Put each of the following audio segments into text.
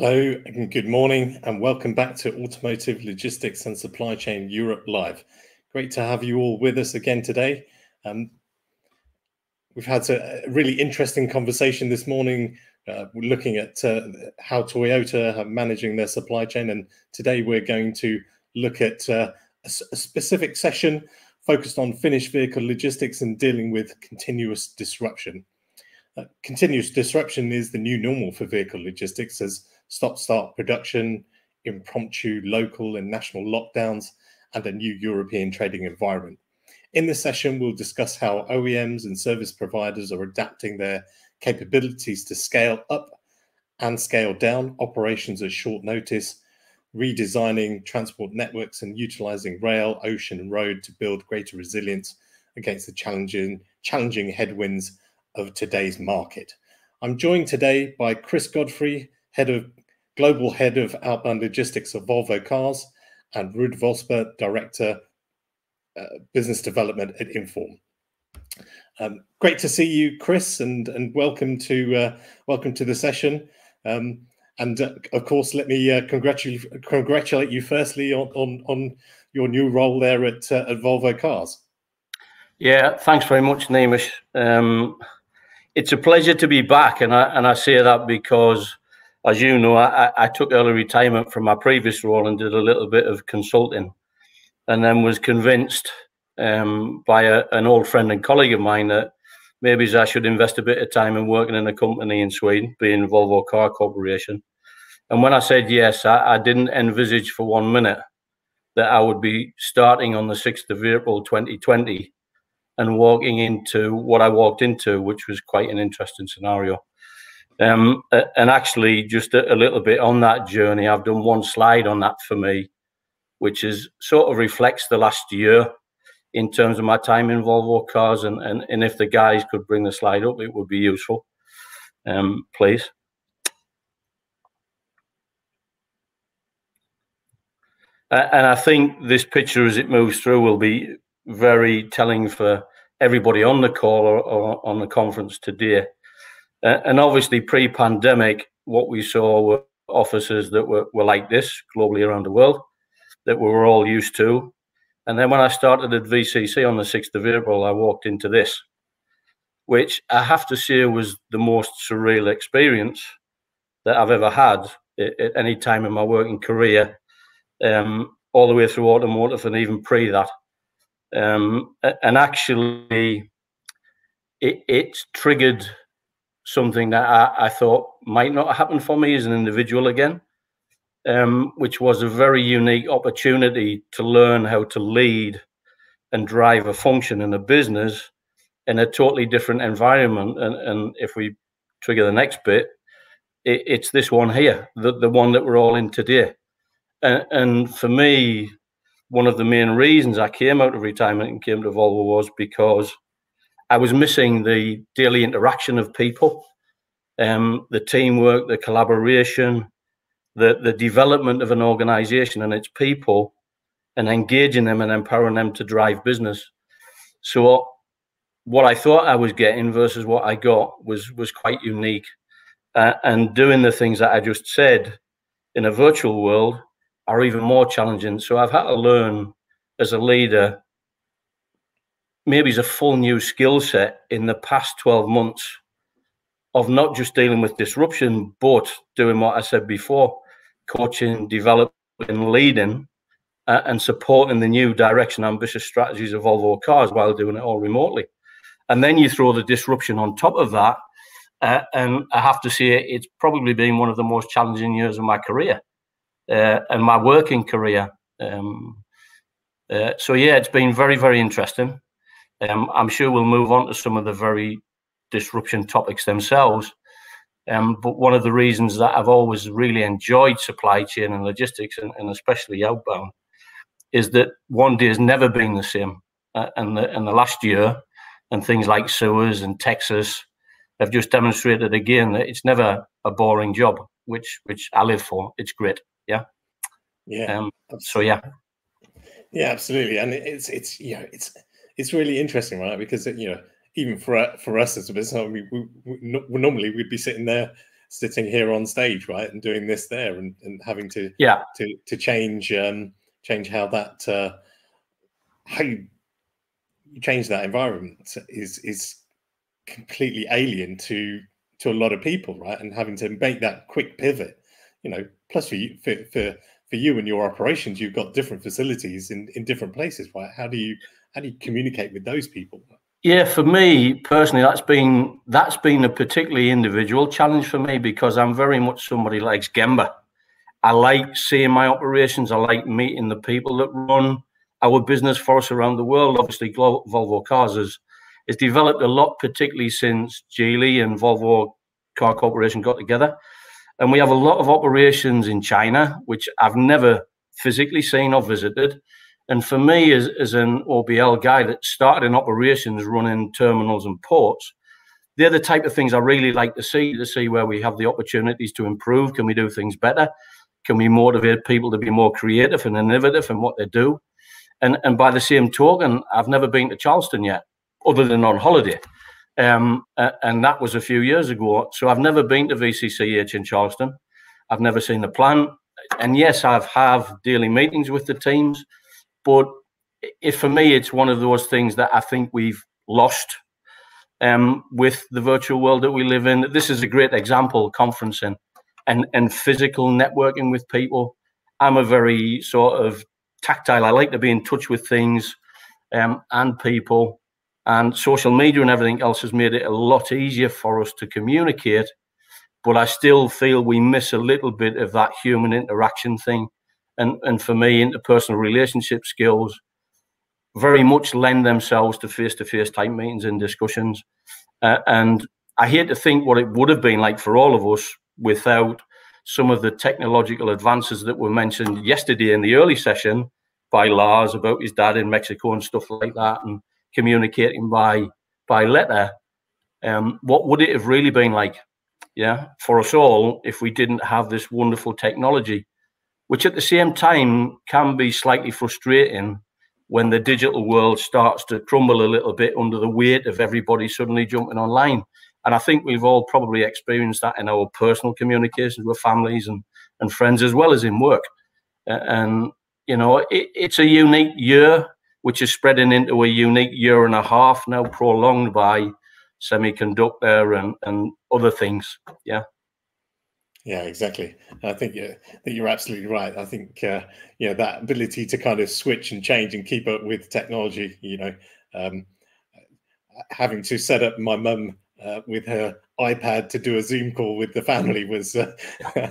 Hello and good morning, and welcome back to Automotive Logistics and Supply Chain Europe Live. Great to have you all with us again today. Um, we've had a really interesting conversation this morning. Uh, looking at uh, how Toyota are managing their supply chain, and today we're going to look at uh, a, specific session focused on finished vehicle logistics and dealing with continuous disruption. Uh, continuous disruption is the new normal for vehicle logistics as stop-start production, impromptu local and national lockdowns, and a new European trading environment. In this session, we'll discuss how OEMs and service providers are adapting their capabilities to scale up and scale down operations at short notice, redesigning transport networks and utilizing rail, ocean, and road to build greater resilience against the challenging, challenging headwinds of today's market. I'm joined today by Chris Godfrey, head of Global Head of Outbound Logistics of Volvo Cars, and Ruud Vossebeld, Director uh, Business Development at Inform. Um, great to see you, Chris, and and welcome to uh, welcome to the session. Um, and uh, of course, let me uh, congratulate congratulate you firstly on on, on your new role there at uh, at Volvo Cars. Yeah, thanks very much, Neemish. Um, it's a pleasure to be back, and I and I say that because as you know, I, I took early retirement from my previous role and did a little bit of consulting, and then was convinced um, by a, an old friend and colleague of mine that maybe I should invest a bit of time in working in a company in Sweden, being Volvo Car Corporation. And when I said yes, I, I didn't envisage for one minute that I would be starting on the 6th of April 2020 and walking into what I walked into, which was quite an interesting scenario. Um, and actually, just a, a, little bit on that journey, I've done one slide on that for me, which is sort of reflects the last year in terms of my time in Volvo cars. And, and, and if the guys could bring the slide up, it would be useful. Um, please. And I think this picture, as it moves through, will be very telling for everybody on the call or, or on the conference today. Uh, and obviously, pre pandemic, what we saw were offices that were, were like this globally around the world that we were all used to. And then when I started at VCC on the 6th of April, I walked into this, which I have to say was the most surreal experience that I've ever had at any time in my working career, um, all the way through automotive and even pre that. Um, and actually, it, it triggered something that I, I, thought might not happen for me as an individual again, um, which was a very unique opportunity to learn how to lead and drive a function in a business in a totally different environment. And, and if we trigger the next bit, it, it's this one here, the, the one that we're all in today. And, and for me, one of the main reasons I came out of retirement and came to Volvo was because I was missing the daily interaction of people, um, the teamwork, the collaboration, the the development of an organization and its people, and engaging them and empowering them to drive business. So, what I thought I was getting versus what I got was was quite unique, uh, and doing the things that I just said in a virtual world are even more challenging. So I've had to learn as a leader maybe is a full new skill set in the past 12 months of not just dealing with disruption, but doing what I said before coaching, developing, leading, uh, and supporting the new direction, ambitious strategies of Volvo cars while doing it all remotely. And then you throw the disruption on top of that. Uh, and I have to say, it's probably been one of the most challenging years of my career uh, and my working career. Um, uh, so, yeah, it's been very, very interesting. Um, I'm sure we'll move on to some of the very disruption topics themselves. Um, but one of the reasons that I've always really enjoyed supply chain and logistics, and, and especially outbound, is that one day has never been the same. Uh, and, the, and the last year, and things like Suez and Texas have just demonstrated again that it's never a boring job, which which I live for. It's great. Yeah. Yeah. Um, so yeah. Yeah, absolutely, and it's it's you know it's it's really interesting, right? Because you know, even for for us as a business, we, we, we, normally we'd be sitting there sitting here on stage, right, and doing this there, and, and having to yeah to to change um, change how that uh, how you, you change that environment is is completely alien to to a lot of people, right? And having to make that quick pivot, you know, plus for you for for, for you and your operations, you've got different facilities in in different places, right? How do you how do you communicate with those people? Yeah, for me personally, that's been that's been a particularly individual challenge for me because I'm very much somebody likes Gemba. I like seeing my operations. I like meeting the people that run our business for us around the world. Obviously, Volvo Cars has, has developed a lot, particularly since Geely and Volvo Car Corporation got together. And we have a lot of operations in China, which I've never physically seen or visited. And for me, as, as an OBL guy that started in operations running terminals and ports, they're the type of things I really like to see, to see where we have the opportunities to improve. Can we do things better? Can we motivate people to be more creative and innovative in what they do? And and by the same token, I've never been to Charleston yet, other than on holiday. Um, and that was a few years ago. So I've never been to VCCH in Charleston. I've never seen the plant. And yes, I've have daily meetings with the teams. But for me, it's one of those things that I think we've lost um, with the virtual world that we live in. This is a great example, conferencing and, and physical networking with people. I'm a very sort of tactile. I like to be in touch with things um, and people. And social media and everything else has made it a lot easier for us to communicate. But I still feel we miss a little bit of that human interaction thing and and for me, interpersonal relationship skills very much lend themselves to face-to-face type meetings and discussions. Uh, and I hate to think what it would have been like for all of us without some of the technological advances that were mentioned yesterday in the early session by Lars about his dad in Mexico and stuff like that, and communicating by by letter. Um, what would it have really been like, yeah, for us all if we didn't have this wonderful technology? Which at the same time can be slightly frustrating when the digital world starts to crumble a little bit under the weight of everybody suddenly jumping online. And I think we've all probably experienced that in our personal communications with families and, and friends as well as in work. And, you know, it, it's a unique year, which is spreading into a unique year and a half now, prolonged by semiconductor and, and other things. Yeah. Yeah, exactly. I think yeah, think you're absolutely right. I think uh, you know that ability to kind of switch and change and keep up with technology. You know, um, having to set up my mum uh, with her iPad to do a Zoom call with the family was uh,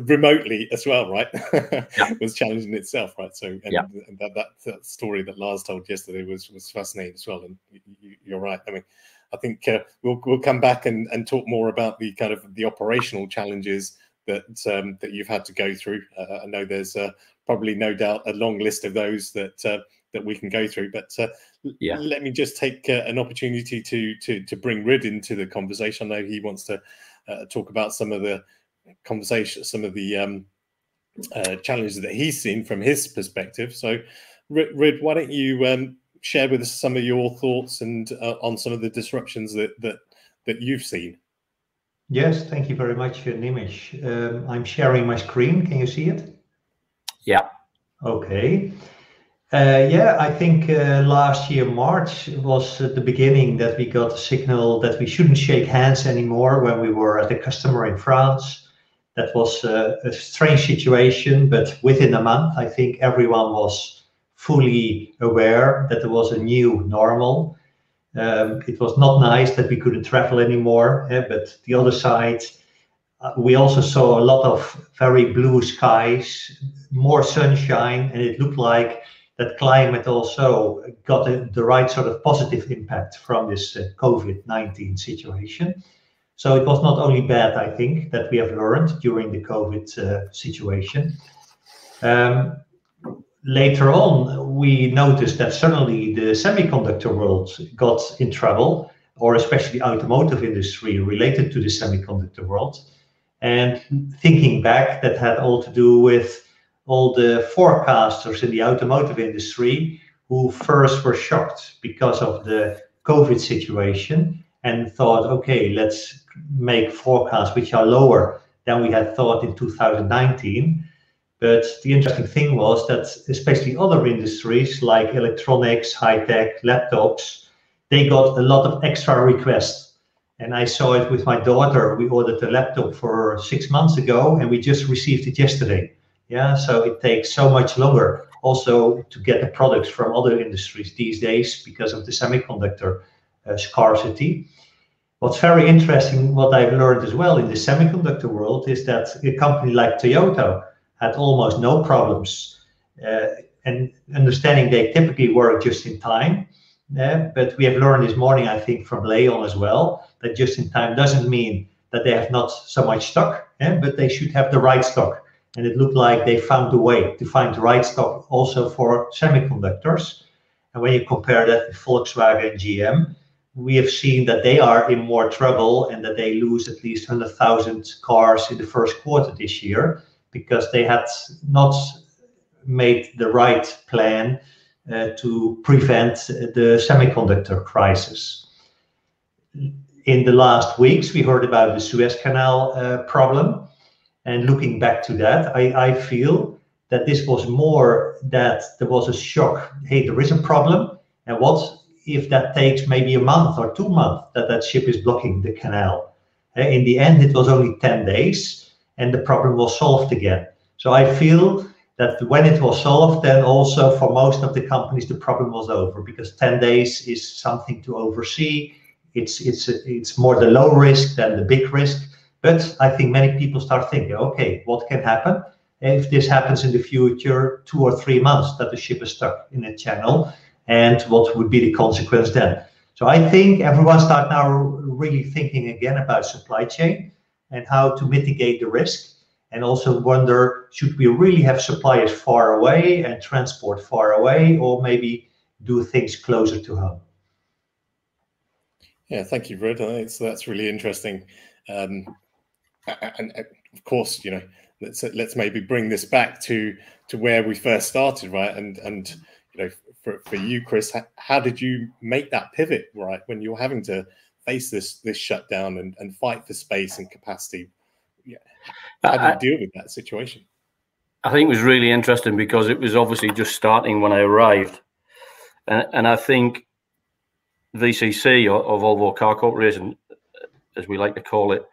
remotely as well, right? yeah. was challenging itself, right? So, and, yeah. and that, that, that story that Lars told yesterday was was fascinating as well. And you, are right. I mean, I think uh, we'll we'll come back and, and talk more about the kind of the operational challenges that um, that you've had to go through. Uh, I know there's uh, probably no doubt a long list of those that uh, that we can go through. But uh, yeah. let me just take uh, an opportunity to to to bring Ruud into the conversation. I know he wants to talk about some of the conversation, some of the um, challenges that he's seen from his perspective. So, Ruud, Ruud why don't you um, share with us some of your thoughts and uh, on some of the disruptions that that that you've seen. Yes, thank you very much, uh, Neemish. Um, I'm sharing my screen. Can you see it? Yeah. Okay. Uh, yeah, I think uh, last year March was uh, the beginning that we got a signal that we shouldn't shake hands anymore when we were at a customer in France. That was uh, a strange situation, but within a month, I think everyone was fully aware that there was a new normal. Um, it was not nice that we couldn't travel anymore, eh, but the other side, uh, we also saw a lot of very blue skies, more sunshine, and it looked like that climate also got a, the right sort of positive impact from this uh, COVID 19 situation. So it was not only bad, I think, that we have learned during the COVID uh, situation. Um, later on, we noticed that suddenly the semiconductor world got in trouble, or especially automotive industry related to the semiconductor world. And thinking back, that had all to do with all the forecasters in the automotive industry who first were shocked because of the COVID situation and thought, okay, let's make forecasts which are lower than we had thought in 2019. But the interesting thing was that especially other industries like electronics, high tech, laptops, they got a lot of extra requests. And I saw it with my daughter. We ordered a laptop for six months ago and we just received it yesterday. Yeah, so it takes so much longer also to get the products from other industries these days because of the semiconductor uh, scarcity. What's very interesting, what I've learned as well in the semiconductor world, is that a company like Toyota had almost no problems. Uh, and understanding they typically work just in time. But we have learned this morning, I think, from Leon as well, that just in time doesn't mean that they have not so much stock, but they should have the right stock. And it looked like they found a way to find the right stock also for semiconductors. And when you compare that with Volkswagen and GM, we have seen that they are in more trouble and that they lose at least 100,000 cars in the first quarter this year because they had not made the right plan uh, to prevent the semiconductor crisis. In the last weeks, we heard about the Suez Canal uh, problem. And looking back to that, I, I feel that this was more that there was a shock. Hey, there is a problem. And what if that takes maybe a month or two months that that ship is blocking the canal. Eh, in the end, it was only 10 days and the problem was solved again. So I feel that when it was solved, then also for most of the companies, the problem was over because 10 days is something to oversee. It's, it's, it's more the low risk than the big risk. But I think many people start thinking, okay, what can happen? If this happens in the future, two or three months that the ship is stuck in a channel, and what would be the consequence then. So I think everyone start now really thinking again about supply chain and how to mitigate the risk and also wonder should we really have suppliers far away and transport far away or maybe do things closer to home? Yeah thank you Ruud. That's, that's really interesting. Um, and, and, of course you know let's let's maybe bring this back to to where we first started right? And and you know for, for you, Chris, how did you make that pivot, right, when you're having to face this this shutdown and, and fight for space and capacity? Yeah. How did you deal with that situation? I think it was really interesting because it was obviously just starting when I arrived. And, and I think VCC or, or Volvo Car Corporation, as we like to call it,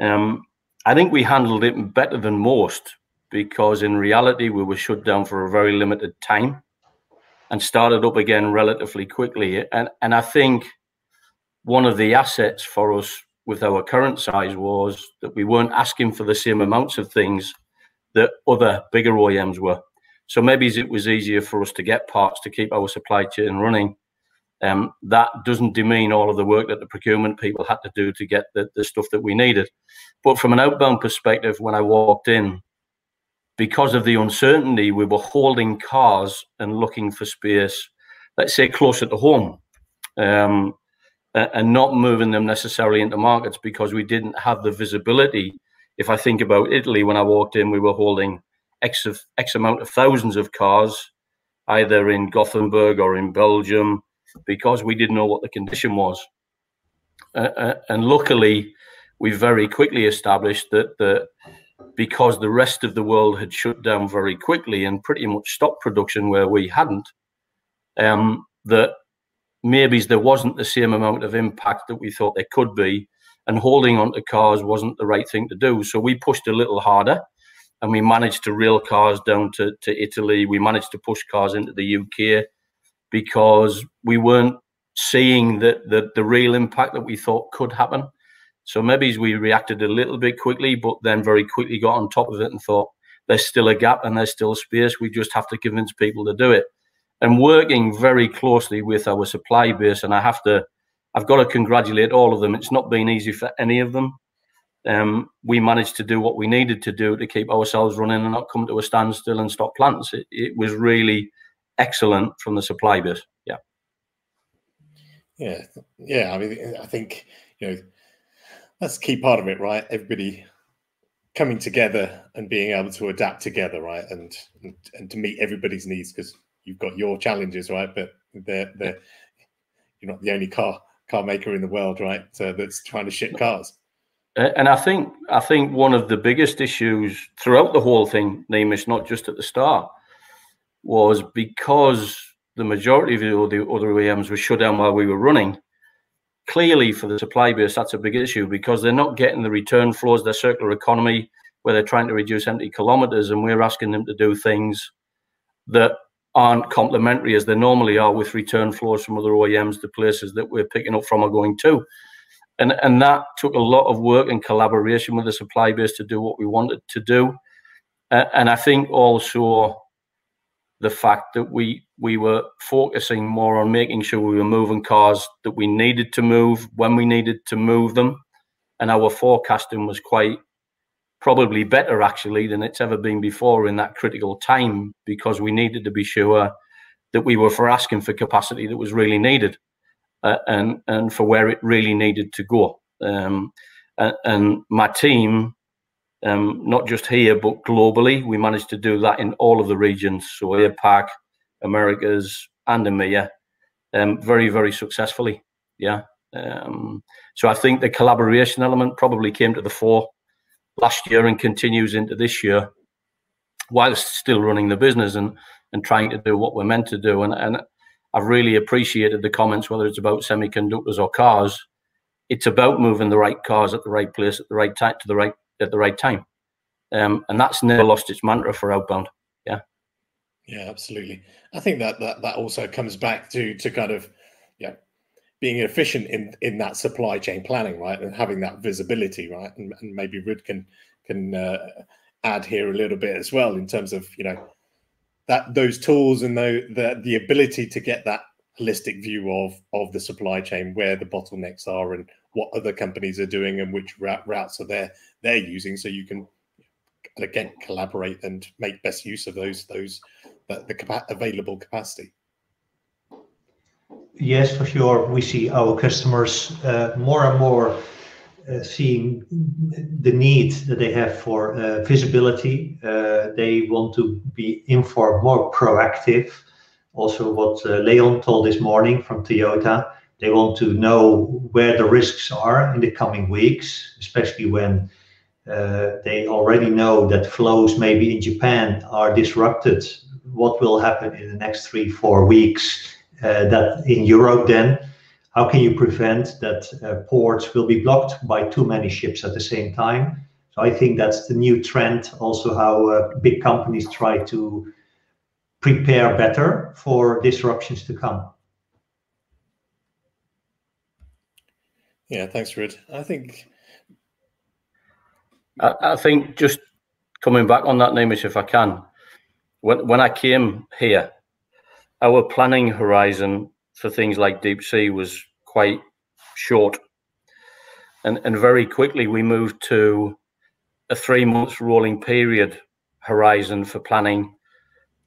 um, I think we handled it better than most because in reality we were shut down for a very limited time and started up again relatively quickly. And and I think one of the assets for us with our current size was that we weren't asking for the same amounts of things that other bigger OEMs were. So maybe it was easier for us to get parts to keep our supply chain running. Um, that doesn't demean all of the work that the procurement people had to do to get the, the stuff that we needed. But from an outbound perspective, when I walked in, because of the uncertainty, we were holding cars and looking for space, let's say closer to home, um, and not moving them necessarily into markets because we didn't have the visibility. If I think about Italy, when I walked in, we were holding X of X amount of thousands of cars, either in Gothenburg or in Belgium, because we didn't know what the condition was. Uh, and luckily, we very quickly established that the because the rest of the world had shut down very quickly and pretty much stopped production where we hadn't, um, that maybe there wasn't the same amount of impact that we thought there could be, and holding on to cars wasn't the right thing to do. So we pushed a little harder, and we managed to rail cars down to, to Italy. We managed to push cars into the UK because we weren't seeing the, the, the real impact that we thought could happen. So maybe we reacted a little bit quickly, but then very quickly got on top of it and thought there's still a gap and there's still space. We just have to convince people to do it. And working very closely with our supply base, and I have to, I've got to congratulate all of them. It's not been easy for any of them. Um, we managed to do what we needed to do to keep ourselves running and not come to a standstill and stop plants. It, it was really excellent from the supply base. Yeah. Yeah, yeah. I mean, I think you know that's a key part of it, right? Everybody coming together and being able to adapt together, right? And and, and to meet everybody's needs because you've got your challenges, right? But they're, they're you're not the only car car maker in the world, right? Uh, that's trying to ship cars. And I think I think one of the biggest issues throughout the whole thing, Neemish, not just at the start, was because the majority of the other OEMs were shut down while we were running. Clearly, for the supply base, that's a big issue because they're not getting the return flows, their circular economy, where they're trying to reduce empty kilometers, and we're asking them to do things that aren't complementary as they normally are with return flows from other OEMs the places that we're picking up from are going to. And, and that took a lot of work and collaboration with the supply base to do what we wanted to do. Uh, and I think also the fact that we we were focusing more on making sure we were moving cars that we needed to move when we needed to move them, and our forecasting was quite probably better actually than it's ever been before in that critical time because we needed to be sure that we were for asking for capacity that was really needed uh, and and for where it really needed to go. Um, and, and, my team um, not just here but globally we managed to do that in all of the regions. So APAC Americas and EMEA um, very very successfully. Yeah um, so I think the collaboration element probably came to the fore last year and continues into this year whilst still running the business and and trying to do what we're meant to do. And and I've really appreciated the comments whether it's about semiconductors or cars. It's about moving the right cars at the right place at the right time to the right at the right time. Um, and that's never lost its mantra for outbound. Yeah. Yeah absolutely. I think that that that also comes back to to kind of yeah being efficient in in that supply chain planning, right, and having that visibility, right, and, and maybe Ruud can can uh, add here a little bit as well in terms of you know that those tools and the the, the ability to get that holistic view of of the supply chain, where the bottlenecks are, and what other companies are doing, and which route, routes are they they're using, so you can again collaborate and make best use of those those the, the capa available capacity. Yes, for sure. We see our customers uh, more and more uh, seeing the need that they have for uh, visibility. They want to be informed, more proactive. Also, what Leon told this morning from Toyota, they want to know where the risks are in the coming weeks, especially when they already know that flows maybe in Japan are disrupted. What will happen in the next three, four weeks? Uh, that in Europe then, how can you prevent that uh, ports will be blocked by too many ships at the same time? So I think that's the new trend, also how uh, big companies try to prepare better for disruptions to come. Yeah, thanks, Ruud. I think I, I, think just coming back on that, Neemish, if I can, when when I came here, our planning horizon for things like deep sea was quite short. And, and very quickly we moved to a three months rolling period horizon for planning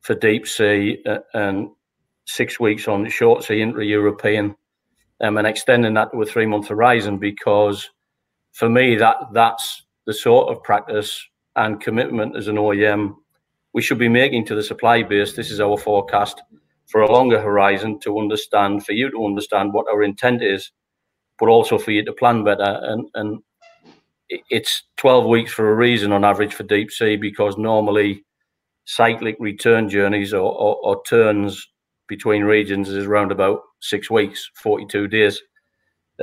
for deep sea uh, and six weeks on short sea intra-European um, and extending that to a three month horizon because for me that that's the sort of practice and commitment as an OEM we should be making to the supply base. This is our forecast for a longer horizon to understand, for you to understand what our intent is, but also for you to plan better. And and it's 12 weeks for a reason on average for deep sea because normally cyclic return journeys or, or, or turns between regions is around about six weeks, 42 days.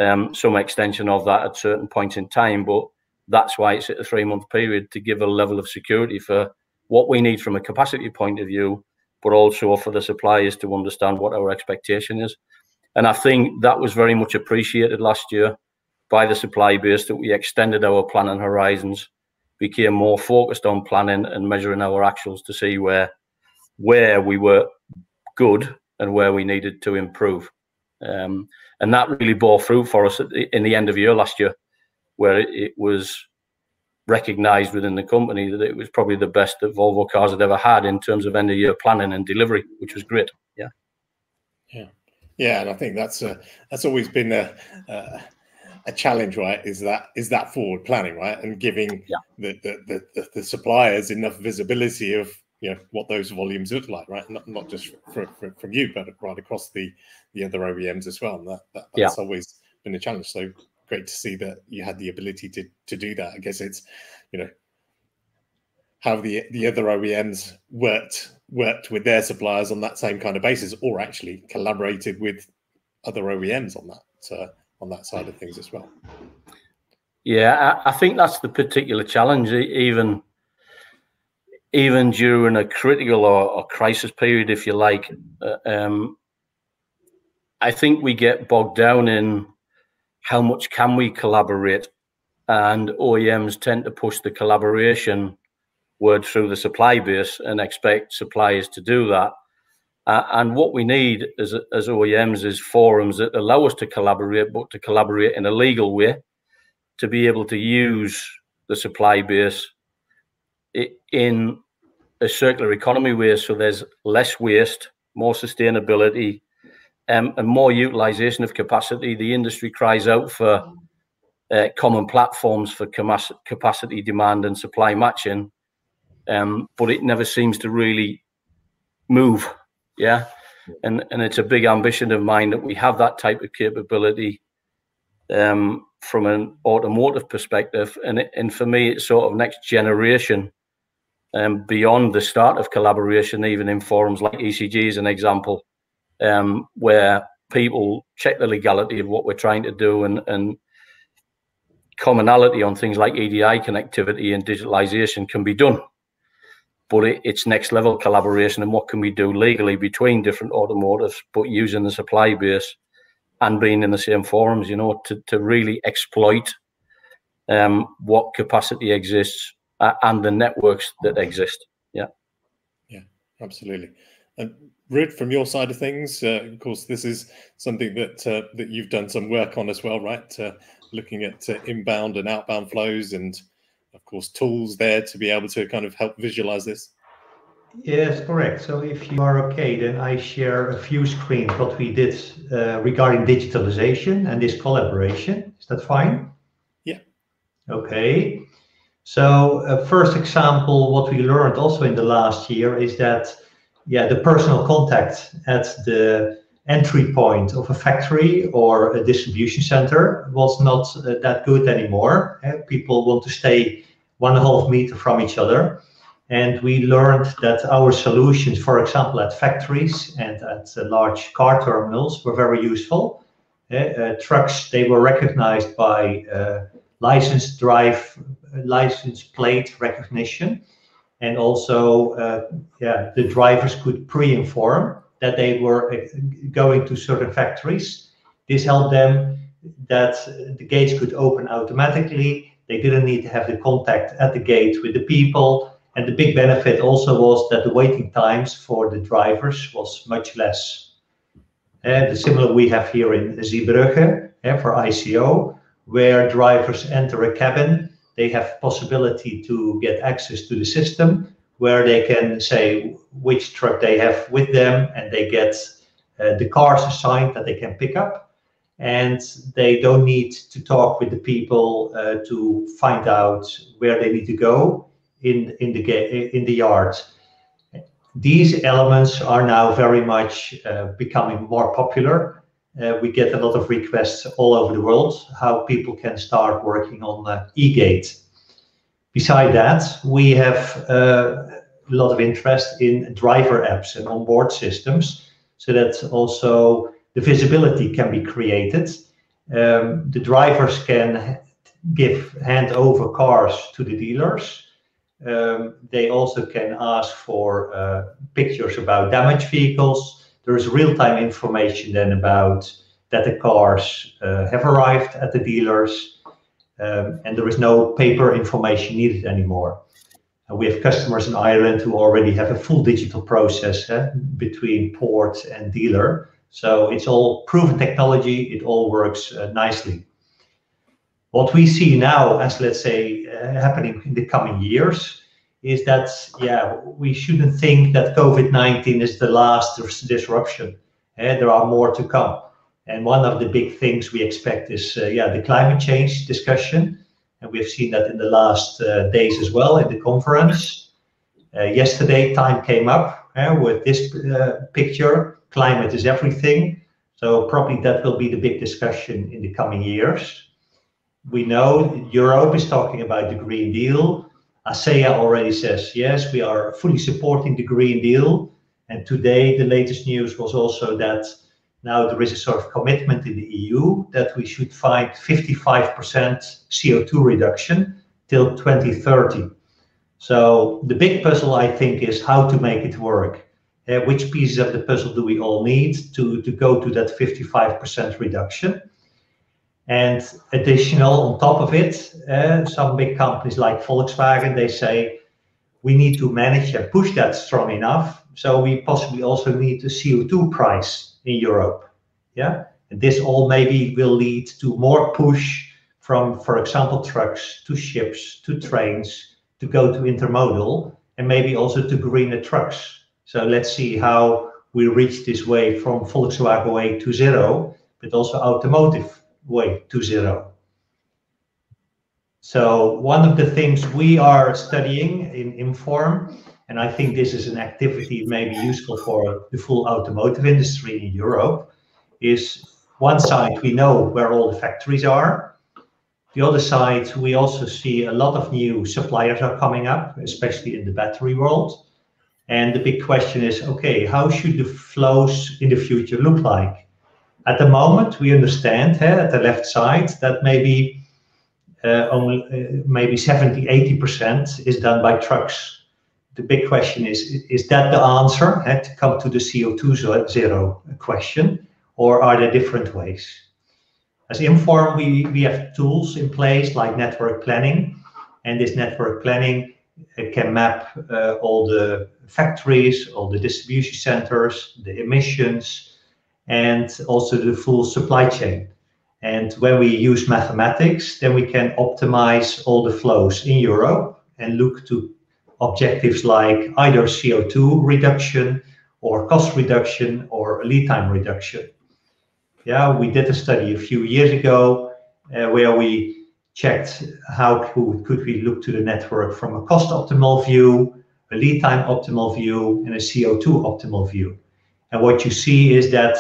Um, some extension of that at certain points in time, but that's why it's at a three month period to give a level of security for what we need from a capacity point of view but also for the suppliers to understand what our expectation is. And I think that was very much appreciated last year by the supply base that we extended our planning horizons, became more focused on planning and measuring our actuals to see where where we were good and where we needed to improve. Um, and that really bore fruit for us the, in the end of year last year, where it, it was recognized within the company that it was probably the best that Volvo cars had ever had in terms of end of year planning and delivery, which was great. Yeah. Yeah. Yeah. And I think that's a, that's always been a, a, a challenge, right? Is that, is that forward planning, right? And giving yeah. the, the, the, the, suppliers enough visibility of, you know, what those volumes look like, right? Not, not just from, from, from you, but right across the, the other OEMs as well. And that, that that's yeah. always, been a challenge. So great to see that you had the ability to to do that. I guess it's you know how the the other OEMs worked worked with their suppliers on that same kind of basis, or actually collaborated with other OEMs on that uh, on that side of things as well. Yeah, I, I think that's the particular challenge. Even even during a critical or, or crisis period, if you like, uh, um, I think we get bogged down in how much can we collaborate, and OEMs tend to push the collaboration word through the supply base and expect suppliers to do that. Uh, and what we need as, as OEMs is forums that allow us to collaborate, but to collaborate in a legal way, to be able to use the supply base in a circular economy way. So there's less waste, more sustainability, um, and more utilization of capacity. The industry cries out for uh, common platforms for capacity demand and supply matching um, but it never seems to really move. Yeah, and and it's a big ambition of mine that we have that type of capability um, from an automotive perspective, and it, and for me, it's sort of next generation. Um, beyond the start of collaboration, even in forums like ECG, as an example, um, where people check the legality of what we're trying to do and, and commonality on things like EDI connectivity and digitalization can be done but it, it's next level collaboration and what can we do legally between different automotives, but using the supply base and being in the same forums, you know, to, to really exploit um, what capacity exists uh, and the networks that exist. Yeah. Yeah, absolutely. And Ruud, from your side of things, uh, of course, this is something that uh, that you've done some work on as well, right? Uh, looking at uh, inbound and outbound flows and of course, tools there to be able to kind of help visualize this? Yes, correct. So if you are okay, then I share a few screens what we did uh, regarding digitalization and this collaboration. Is that fine? Yeah. Okay. So uh, first example, what we learned also in the last year is that, yeah, the personal contact at the entry point of a factory or a distribution center was not uh, that good anymore. Uh, people want to stay one and a half meter from each other. And we learned that our solutions, for example, at factories and at uh, large car terminals were very useful. Uh, uh, trucks, they were recognized by uh, license drive, license plate recognition. And also, yeah, the drivers could pre-inform that they were uh, going to certain factories. This helped them that the gates could open automatically. They didn't need to have the contact at the gate with the people. And the big benefit also was that the waiting times for the drivers was much less. Uh, the similar we have here in Zeebrugge uh, for ICO, where drivers enter a cabin, they have possibility to get access to the system where they can say which truck they have with them and they get uh, the cars assigned that they can pick up. And they don't need to talk with the people uh, to find out where they need to go in in the in the yard. These elements are now very much uh, becoming more popular uh, we get a lot of requests all over the world how people can start working on uh, e-gate Beside that, we have uh, a lot of interest in driver apps and onboard systems so that also the visibility can be created. Um, the drivers can give hand over cars to the dealers. Um, they also can ask for uh, pictures about damaged vehicles. There is real-time information then about that the cars uh, have arrived at the dealers um, and there is no paper information needed anymore. We have customers in Ireland who already have a full digital process eh, between port and dealer. So it's all proven technology. It all works uh, nicely. What we see now as, let's say, uh, happening in the coming years is that, yeah, we shouldn't think that COVID-19 is the last disruption. Eh, there are more to come. And one of the big things we expect is, uh, yeah, the climate change discussion and we've seen that in the last uh, days as well in the conference. Uh, yesterday, time came up uh, with this picture, climate is everything. So probably that will be the big discussion in the coming years. We know Europe is talking about the Green Deal. ACEA already says, yes, we are fully supporting the Green Deal. And today, the latest news was also that now there is a sort of commitment in the EU that we should find 55% CO2 reduction till 2030. So the big puzzle, I think, is how to make it work. Uh, which pieces of the puzzle do we all need to, to go to that 55% reduction? And additional on top of it, uh, some big companies like Volkswagen, they say we need to manage and push that strong enough. So we possibly also need a CO2 price in Europe. Yeah. And this all maybe will lead to more push from, for example, trucks to ships to trains to go to intermodal and maybe also to greener trucks. So let's see how we reach this way from Volkswagen way to zero, but also automotive way to zero. So one of the things we are studying in Inform, and I think this is an activity maybe useful for the full automotive industry in Europe, is one side we know where all the factories are, the other side, we also see a lot of new suppliers are coming up, especially in the battery world. And the big question is, okay, how should the flows in the future look like? At the moment, we understand eh, at the left side that maybe uh, only uh, maybe 70, 80% is done by trucks. The big question is, is that the answer to come to the CO2 zero question, or are there different ways? As Inform, we, we have tools in place like network planning, and this network planning uh, can map uh, all the factories, all the distribution centers, the emissions, and also the full supply chain. And when we use mathematics, then we can optimize all the flows in Europe and look to objectives like either CO2 reduction or cost reduction or lead time reduction. Yeah, we did a study a few years ago uh, where we checked how could, could we look to the network from a cost optimal view, a lead time optimal view, and a CO2 optimal view. And what you see is that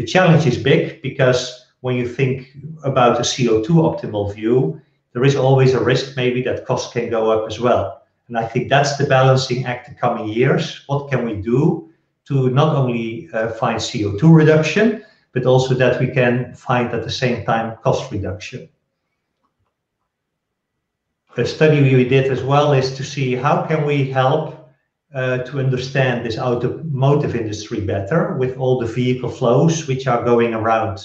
the challenge is big because when you think about a CO2 optimal view, there is always a risk maybe that costs can go up as well. And I think that's the balancing act the coming years. What can we do to not only uh, find CO2 reduction, but also that we can find at the same time cost reduction. A study we did as well is to see how can we help uh, to understand this automotive industry better with all the vehicle flows which are going around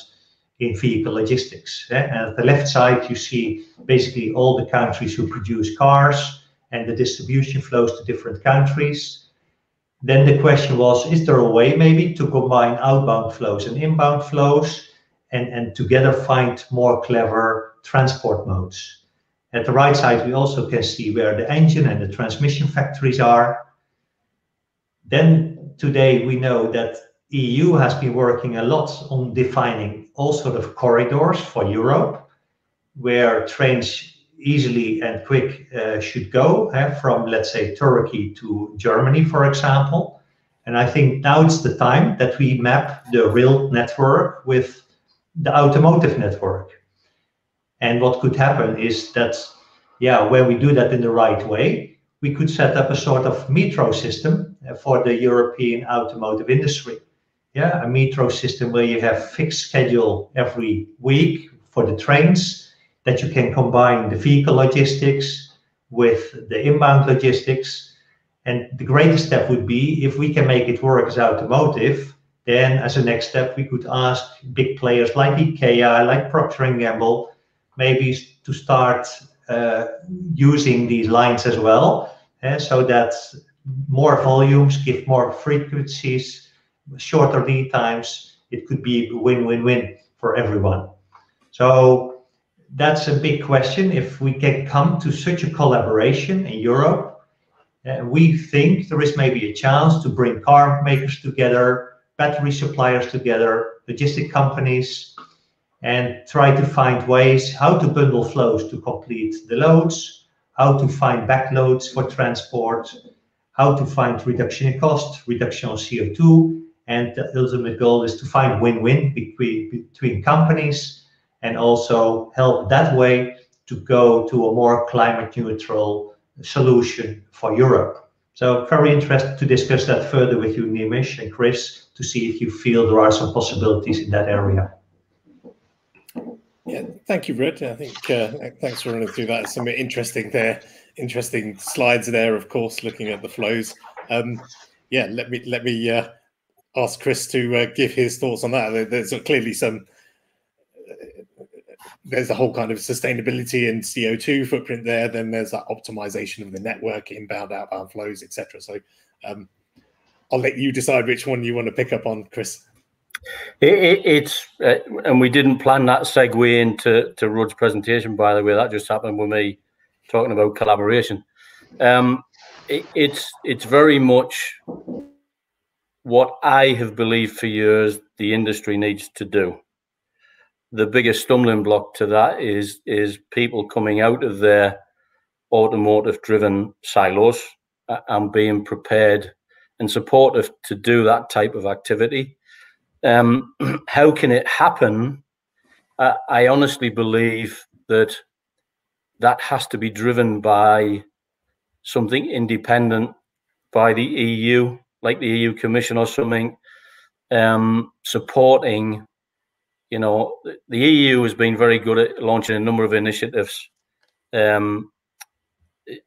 in vehicle logistics. Eh? And at the left side, you see basically all the countries who produce cars and the distribution flows to different countries. Then the question was, is there a way maybe to combine outbound flows and inbound flows and, and together find more clever transport modes? At the right side, we also can see where the engine and the transmission factories are. Then today we know that EU has been working a lot on defining all sort of corridors for Europe, where trains easily and quick uh, should go uh, from, let's say, Turkey to Germany, for example. And I think now it's the time that we map the real network with the automotive network. And what could happen is that, yeah, when we do that in the right way, we could set up a sort of metro system uh, for the European automotive industry. Yeah, a metro system where you have fixed schedule every week for the trains, that you can combine the vehicle logistics with the inbound logistics. And the greatest step would be if we can make it work as automotive, then as a next step, we could ask big players like IKEA, like Procter & Gamble, maybe to start uh, using these lines as well, uh, so that more volumes give more frequencies, shorter lead times. It could be win-win-win for everyone. So that's a big question. If we can come to such a collaboration in Europe, uh, we think there is maybe a chance to bring car makers together, battery suppliers together, logistic companies, and try to find ways how to bundle flows to complete the loads, how to find backloads for transport, how to find reduction in cost, reduction of CO2, And the ultimate goal is to find win-win between, between companies and also help that way to go to a more climate neutral solution for Europe. So very interested to discuss that further with you, Neemish and Chris, to see if you feel there are some possibilities in that area. Yeah, thank you, Ruud. I think uh, thanks for running through that. Some interesting there, interesting slides there. Of course, looking at the flows. Um, yeah, let me let me uh, ask Chris to uh, give his thoughts on that. There's clearly some. There's a whole kind of sustainability and CO2 footprint there. Then there's that optimization of the network, inbound, outbound flows, etc. So, um, I'll let you decide which one you want to pick up on, Chris. It, it, it's uh, and we didn't plan that segue into to Ruud's presentation. By the way, that just happened with me talking about collaboration. Um, it, it's it's very much what I have believed for years the industry needs to do. The biggest stumbling block to that is is people coming out of their automotive driven silos uh, and being prepared and supportive to do that type of activity um, how can it happen? Uh, I honestly believe that that has to be driven by something independent by the EU, like the EU Commission or something, um, supporting. You know, the EU has been very good at launching a number of initiatives um,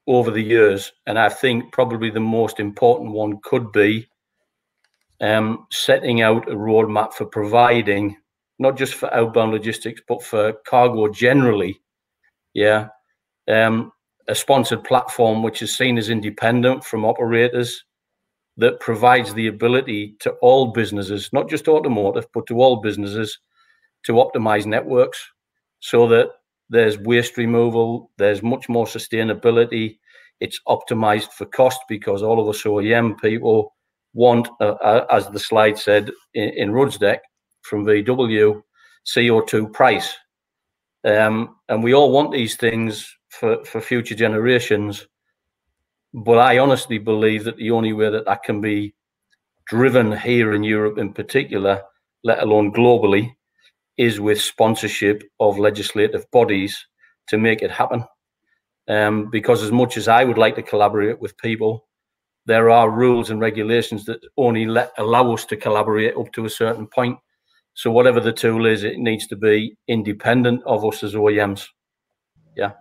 over the years, and I think probably the most important one could be um, setting out a roadmap for providing not just for outbound logistics but for cargo generally. Yeah, um, a sponsored platform which is seen as independent from operators that provides the ability to all businesses, not just automotive, but to all businesses to optimize networks so that there's waste removal, there's much more sustainability. It's optimized for cost because all of us OEM people want, uh, uh, as the slide said in, in Ruud's deck from VW, CO2 price. Um, and we all want these things for, for future generations. But I honestly believe that the only way that that can be driven here in Europe in particular, let alone globally, is with sponsorship of legislative bodies to make it happen. Um, because as much as I would like to collaborate with people, there are rules and regulations that only let allow us to collaborate up to a certain point. So whatever the tool is, it needs to be independent of us as OEMs. Yeah.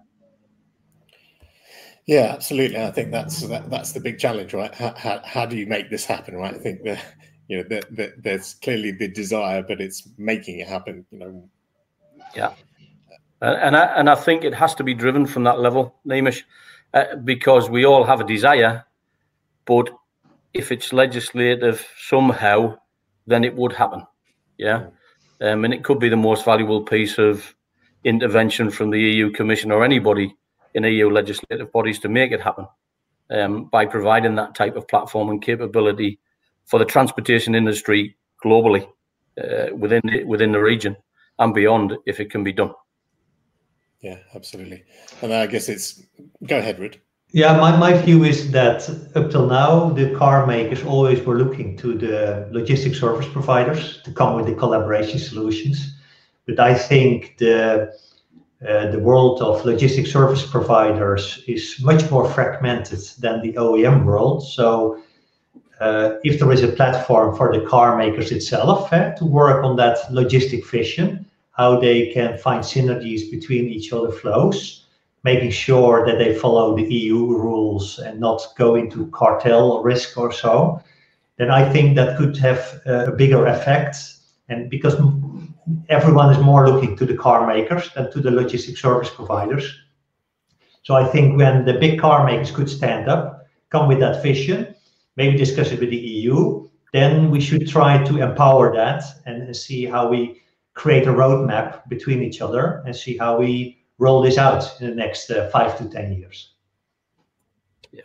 Yeah, absolutely. I think that's that, that's the big challenge, right? How, how, how do you make this happen, right? I think that you know that, that there's clearly the desire, but it's making it happen. You know. Yeah. And I and I think it has to be driven from that level, Neemish, uh, because we all have a desire but if it's legislative somehow, then it would happen. Yeah. Um, and it could be the most valuable piece of intervention from the EU Commission or anybody in EU legislative bodies to make it happen um, by providing that type of platform and capability for the transportation industry globally uh, within the, within the region and beyond if it can be done. Yeah, absolutely. And I guess it's go ahead, Ruud. Yeah, my, my view is that up till now, the car makers always were looking to the logistic service providers to come with the collaboration solutions. But I think the uh, the world of logistic service providers is much more fragmented than the OEM world. So, uh, if there is a platform for the car makers itself eh, to work on that logistic vision, how they can find synergies between each other flows, making sure that they follow the EU rules and not go into cartel risk or so, then I think that could have a bigger effect. And because everyone is more looking to the car makers than to the logistic service providers. So I think when the big car makers could stand up, come with that vision, maybe discuss it with the EU, then we should try to empower that and see how we create a roadmap between each other and see how we roll this out in the next uh, five to 10 years. Yeah.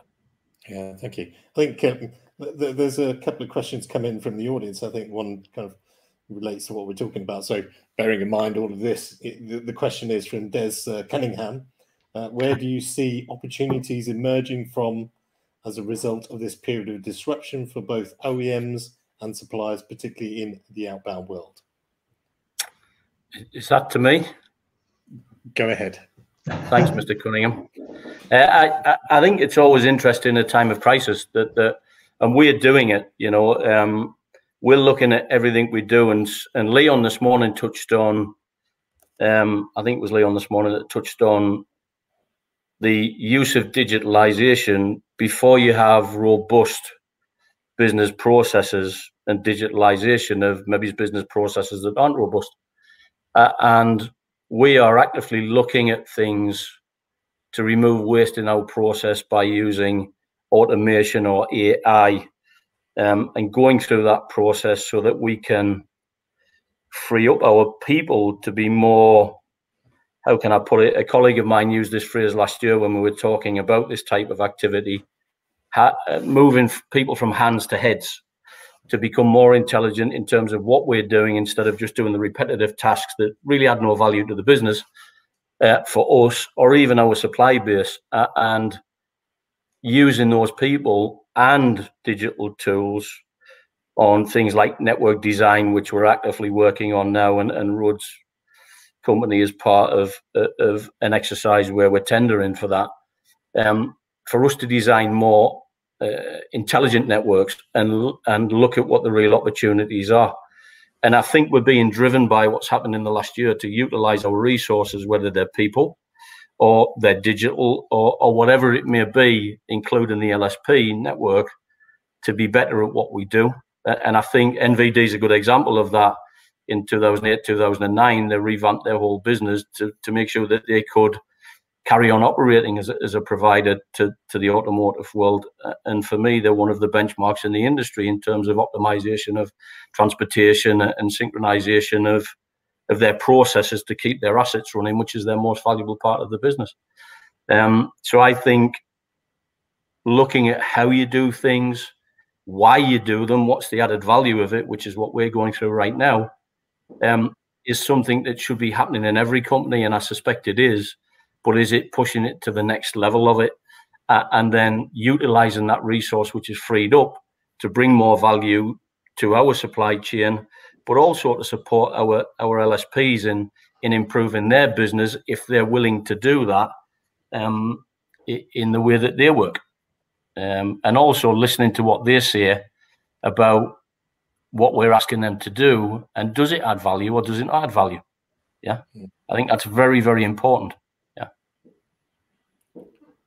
Yeah, thank you. I think um, th- there's a couple of questions come in from the audience. I think one kind of relates to what we're talking about. So, bearing in mind all of this, it, the, the, question is from Des uh, Cunningham uh, Where do you see opportunities emerging from as a result of this period of disruption for both OEMs and suppliers, particularly in the outbound world? Is that to me? Go ahead. Thanks, Mr. Cunningham. Uh, I, I think it's always interesting in a time of crisis that, that and we're doing it. You know, um, we're looking at everything we do, and and Leon this morning touched on. Um, I think it was Leon this morning that touched on the use of digitalization before you have robust business processes and digitalization of maybe business processes that aren't robust. Uh, and we are actively looking at things to remove waste in our process by using automation or AI um, and going through that process so that we can free up our people to be more how can I put it? A colleague of mine used this phrase last year when we were talking about this type of activity, ha- uh, moving people from hands to heads to become more intelligent in terms of what we're doing instead of just doing the repetitive tasks that really add no value to the business uh, for us or even our supply base uh, and using those people and digital tools on things like network design, which we're actively working on now, and, and company is part of of an exercise where we're tendering for that. Um, for us to design more uh, intelligent networks and and look at what the real opportunities are. And I think we're being driven by what's happened in the last year to utilize our resources, whether they're people or they're digital or, or whatever it may be, including the LSP network, to be better at what we do. And I think NVD is a good example of that in 2008, 2009, they revamped their whole business to, to make sure that they could carry on operating as a, as a provider to, to the automotive world. And for me, they're one of the benchmarks in the industry in terms of optimization of transportation and synchronization of, of their processes to keep their assets running, which is their most valuable part of the business. Um, so I think looking at how you do things, why you do them, what's the added value of it, which is what we're going through right now, um, is something that should be happening in every company, and I suspect it is. But is it pushing it to the next level of it, uh, and then utilizing that resource which is freed up to bring more value to our supply chain, but also to support our our LSPs in in improving their business if they're willing to do that um, in the way that they work, um, and also listening to what they say about what we're asking them to do and does it add value or does it not add value? Yeah. Hmm. i think that's very very important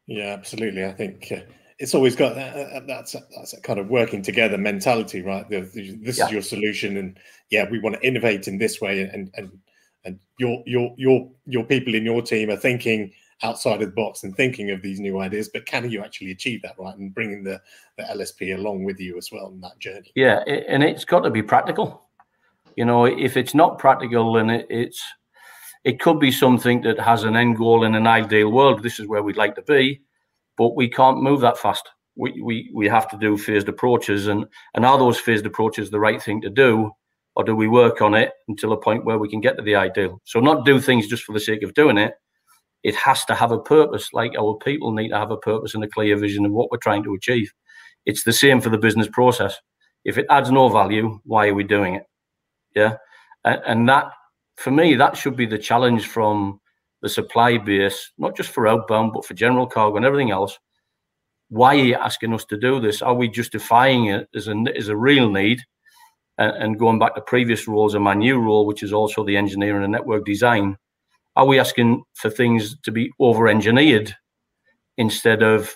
yeah absolutely. I think uh, it's always got that, uh, that's that's a kind of working together mentality right? The, the, this yeah. is your solution and yeah we want to innovate in this way and and and your your your your people in your team are thinking outside of the box and thinking of these new ideas but can you actually achieve that right? And bringing the, the lsp along with you as well in that journey. Yeah and it's got to be practical. You know if it's not practical then it, it's it could be something that has an end goal in an ideal world this is where we'd like to be but we can't move that fast we we, we have to do phased approaches and and are those phased approaches the right thing to do or do we work on it until a point where we can get to the ideal so not do things just for the sake of doing it it has to have a purpose, like our people need to have a purpose and a clear vision of what we're trying to achieve. It's the same for the business process. If it adds no value, why are we doing it? Yeah. And, and that, for me, that should be the challenge from the supply base, not just for outbound, but for general cargo and everything else. Why are you asking us to do this? Are we justifying it as a, as a real need? And, and going back to previous roles and my new role, which is also the engineering and network design, are we asking for things to be over engineered instead of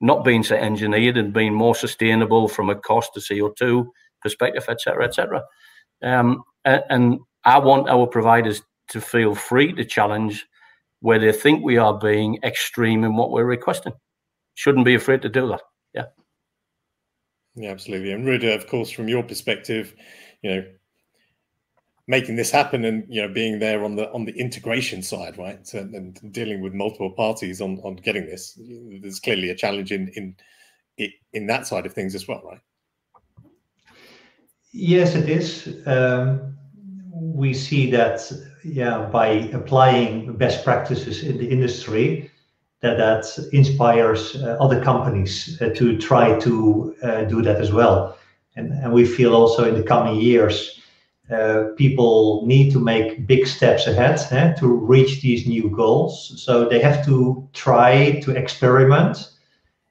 not being so engineered and being more sustainable from a cost to CO2 perspective, etc., etc. Um, and, and I want our providers to feel free to challenge where they think we are being extreme in what we're requesting. Shouldn't be afraid to do that. Yeah. Yeah, absolutely. And Ruud, of course, from your perspective, you know, making this happen and you know being there on the on the integration side right and, and, dealing with multiple parties on on getting this there's clearly a challenge in in in that side of things as well right yes it is um, we see that yeah by applying best practices in the industry that that inspires uh, other companies uh, to try to uh, do that as well and, and we feel also in the coming years uh, people need to make big steps ahead eh, to reach these new goals. So they have to try to experiment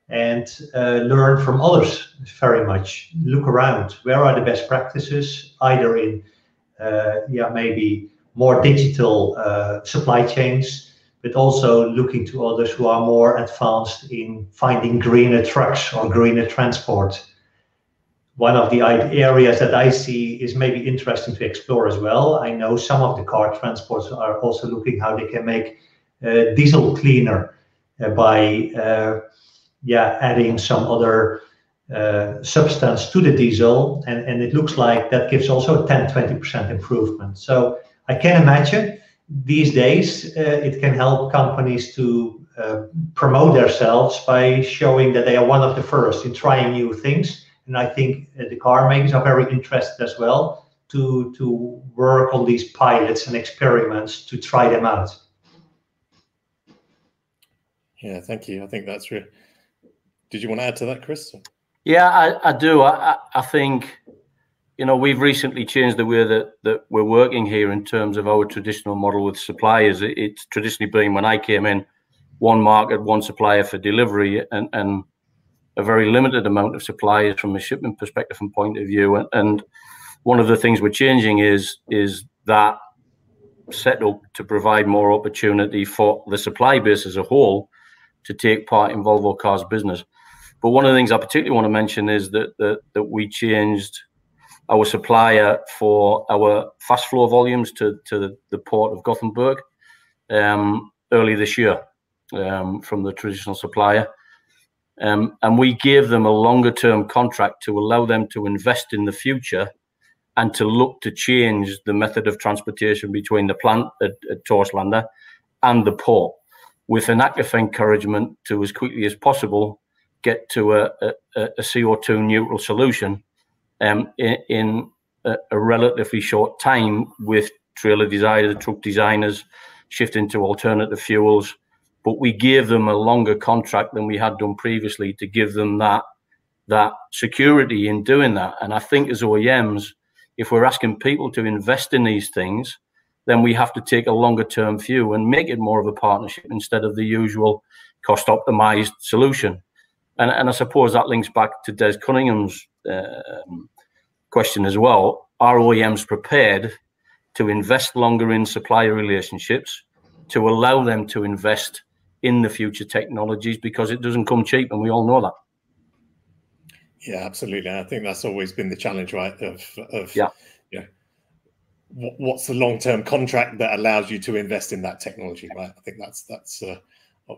and uh, learn from others very much. Look around. Where are the best practices, either in yeah maybe more digital uh, supply chains, but also looking to others who are more advanced in finding greener trucks or greener transport one of the areas that I see is maybe interesting to explore as well. I know some of the car transports are also looking how they can make uh, diesel cleaner uh, by uh, yeah adding some other uh, substance to the diesel, and, and it looks like that gives also 10 20% improvement. So I can imagine these days uh, it can help companies to uh, promote themselves by showing that they are one of the first in trying new things and I think uh, the car makers are very interested as well to to work on these pilots and experiments to try them out. Yeah, thank you. I think that's real. Did you want to add to that, Chris? Yeah, I, I do. I, I think, you know, we've recently changed the way that, that we're working here in terms of our traditional model with suppliers. It, it's traditionally been when I came in, one market, one supplier for delivery, and, and a very limited amount of suppliers from a shipment perspective and point of view. And, and one of the things we're changing is is that setup to provide more opportunity for the supply base as a whole to take part in Volvo Cars business. But one of the things I particularly want to mention is that that, that we changed our supplier for our fast flow volumes to, to the, port of Gothenburg um, early this year um, from the traditional supplier. Um, and we gave them a longer term contract to allow them to invest in the future and to look to change the method of transportation between the plant at, at Torslanda and the port with an active encouragement to as quickly as possible get to a, a, a CO2 neutral solution um, in, in a, a, relatively short time with trailer designers, truck designers shifting to alternative fuels but we gave them a longer contract than we had done previously to give them that that security in doing that. And I think as OEMs, if we're asking people to invest in these things, then we have to take a longer term view and make it more of a partnership instead of the usual cost optimized solution. And, and I suppose that links back to Des Cunningham's uh, question as well. Are OEMs prepared to invest longer in supplier relationships to allow them to invest in the future technologies because it doesn't come cheap, and we all know that. Yeah, absolutely. I think that's always been the challenge, right? Of of yeah, yeah. What's the long term contract that allows you to invest in that technology, right? I think that's that's. Uh,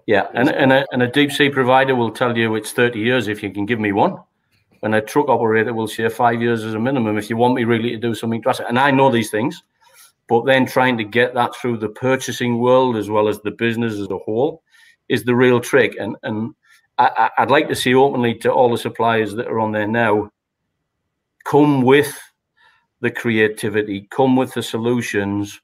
yeah, and and a, and a deep sea provider will tell you it's thirty years if you can give me one, and a truck operator will say five years as a minimum if you want me really to do something drastic. And I know these things, but then trying to get that through the purchasing world as well as the business as a whole is the real trick. And and I, would like to see openly to all the suppliers that are on there now, come with the creativity, come with the solutions,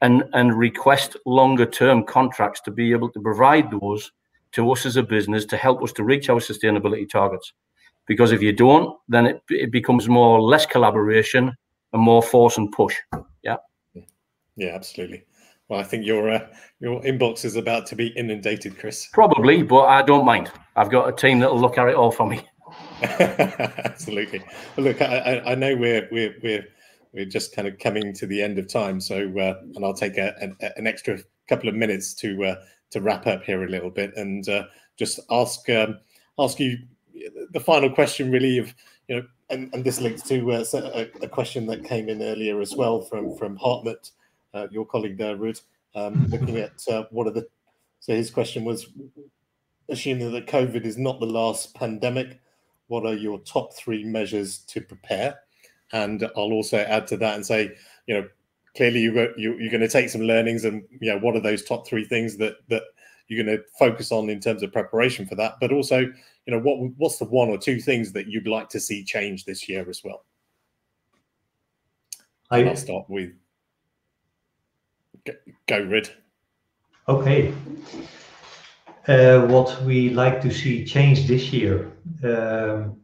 and and request longer term contracts to be able to provide those to us as a business to help us to reach our sustainability targets. Because if you don't, then it, it becomes more less collaboration and more force and push. Yeah. Yeah, absolutely. Well, I think your uh, your inbox is about to be inundated, Chris. Probably, but I don't mind. I've got a team that'll look at it all for me. Absolutely. Well, look, I, I know we're we're we're we're just kind of coming to the end of time, so uh, and I'll take a, an extra couple of minutes to uh, to wrap up here a little bit and uh, just ask um, ask you the final question, really, of you know, and, and this links to uh, a, a question that came in earlier as well from from Hartmut uh, your colleague there, Ruud, um, looking at uh, what are the. So his question was, assuming that COVID is not the last pandemic, what are your top three measures to prepare? And I'll also add to that and say, you know, clearly you you, you're going to take some learnings, and you know, what are those top three things that that you're going to focus on in terms of preparation for that? But also, you know, what what's the one or two things that you'd like to see change this year as well? I, will start with Go, Ruud. Okay. Uh, what we like to see change this year. Um,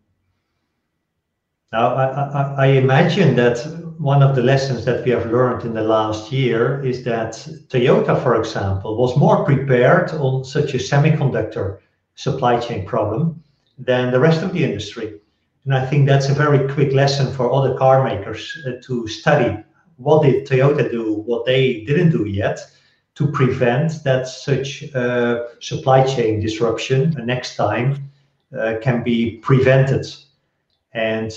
Now, I, I, I, imagine that one of the lessons that we have learned in the last year is that Toyota, for example, was more prepared on such a semiconductor supply chain problem than the rest of the industry. And I think that's a very quick lesson for other car makers uh, to study. What did Toyota do? What they didn't do yet to prevent that such uh, supply chain disruption next time uh, can be prevented. And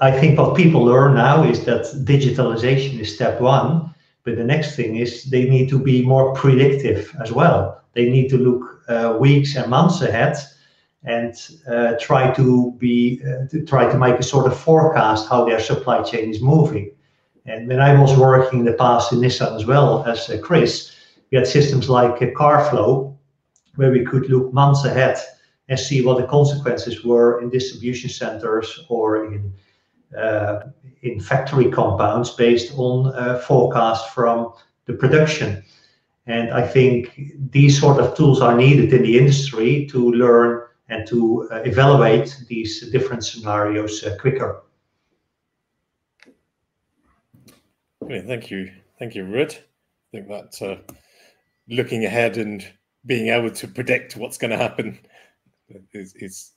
I think what people learn now is that digitalization is step one, but the next thing is they need to be more predictive as well. They need to look uh, weeks and months ahead and uh, try to be uh, to try to make a sort of forecast how their supply chain is moving. And when I was working in the past in Nissan as well as uh, Chris, we had systems like CarFlow, where we could look months ahead and see what the consequences were in distribution centers or in in factory compounds based on uh, forecast from the production. And I think these sort of tools are needed in the industry to learn and to uh, evaluate these different scenarios uh, quicker. Thank you. Thank you, Ruud. I think that uh, looking ahead and being able to predict what's going to happen is, is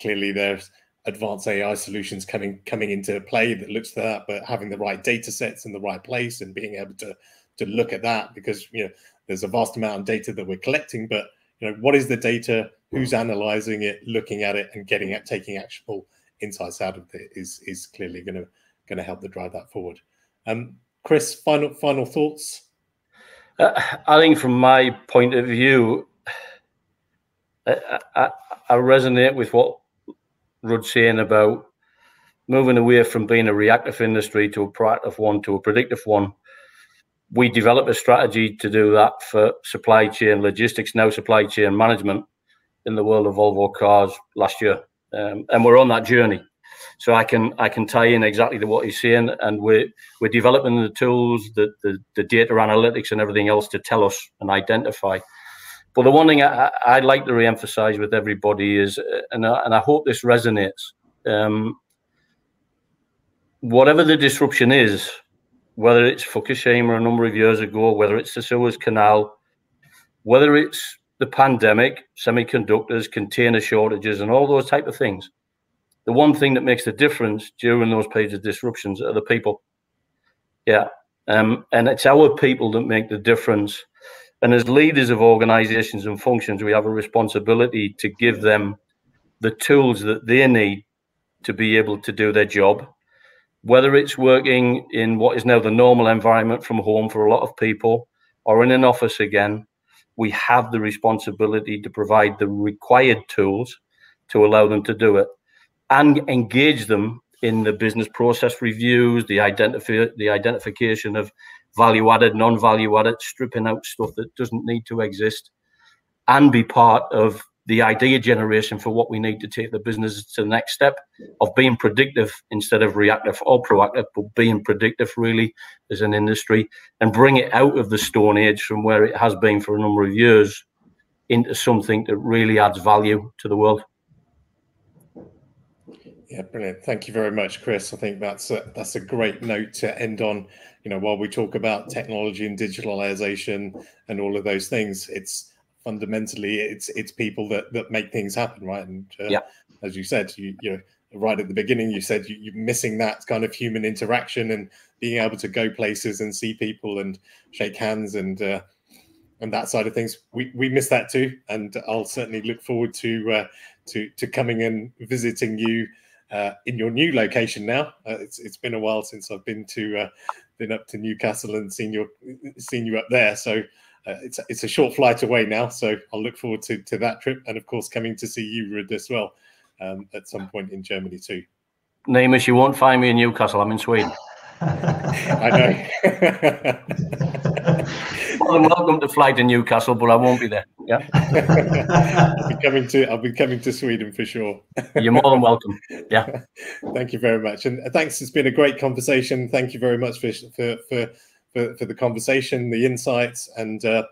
clearly there's advanced AI solutions coming coming into play that looks to that, but having the right data sets in the right place and being able to to look at that because you know there's a vast amount of data that we're collecting, but you know what is the data, who's analyzing it, looking at it, and getting at taking actionable insights out of it is is clearly going to going to help to drive that forward. Um, Chris, final final thoughts. Uh, I think from my point of view, I, I, I resonate with what Ruud's saying about moving away from being a reactive industry to a proactive one to a predictive one. We developed a strategy to do that for supply chain logistics, now supply chain management in the world of Volvo cars last year, um, and we're on that journey. So I can I can tie in exactly to what he's saying, and we're we're developing the tools, the the, the data analytics, and everything else to tell us and identify. But the one thing I, would like to re-emphasize with everybody is, uh, and I, and I hope this resonates. Um, whatever the disruption is, whether it's Fukushima a number of years ago, whether it's the Suez Canal, whether it's the pandemic, semiconductors, container shortages, and all those type of things, the one thing that makes the difference during those periods of disruptions are the people. Yeah. Um, and it's our people that make the difference. And as leaders of organizations and functions, we have a responsibility to give them the tools that they need to be able to do their job. Whether it's working in what is now the normal environment from home for a lot of people or in an office again, we have the responsibility to provide the required tools to allow them to do it and engage them in the business process reviews, the identify the identification of value added, non value added, stripping out stuff that doesn't need to exist, and be part of the idea generation for what we need to take the business to the next step of being predictive instead of reactive or proactive, but being predictive really as an industry and bring it out of the stone age from where it has been for a number of years into something that really adds value to the world. Yeah, brilliant. Thank you very much, Chris. I think that's a, that's a great note to end on. You know, while we talk about technology and digitalization and all of those things, it's fundamentally it's it's people that that make things happen, right? And uh, yeah. as you said, you you know, right at the beginning, you said you, are missing that kind of human interaction and being able to go places and see people and shake hands and uh, and that side of things. We we miss that too, and I'll certainly look forward to uh, to to coming and visiting you uh, in your new location now. Uh, it's it's been a while since I've been to uh, been up to Newcastle and seen your seen you up there. So uh, it's it's a short flight away now. So I'll look forward to to that trip and of course coming to see you Ruud as well um, at some point in Germany too. Neemish, you won't find me in Newcastle. I'm in Sweden. I know. well, welcome to fly to Newcastle, but I won't be there. Yeah. I'll be coming to I'll be coming to Sweden for sure. You're more than welcome. Yeah. Thank you very much. And thanks. It's been a great conversation. Thank you very much for for for for, for the conversation, the insights, and uh,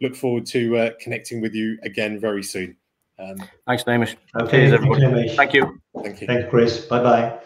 look forward to uh, connecting with you again very soon. Um, Thanks, Neemish. Okay, everybody. Thank you. Thank you. Thanks, Chris. Bye bye.